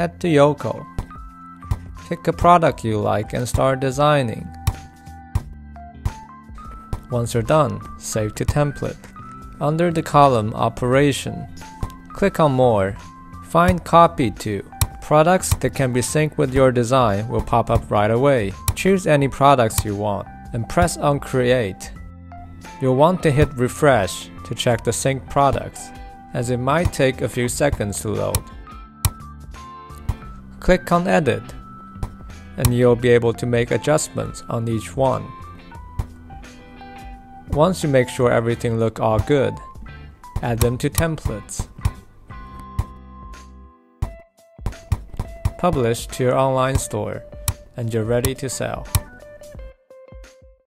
Head to Yoycol. Pick a product you like and start designing. Once you're done, save to template. Under the column Operation, click on More. Find Copy to. Products that can be synced with your design will pop up right away. Choose any products you want and press on Create. You'll want to hit Refresh to check the synced products, as it might take a few seconds to load. Click on Edit, and you'll be able to make adjustments on each one. Once you make sure everything look all good, add them to templates. Publish to your online store, and you're ready to sell.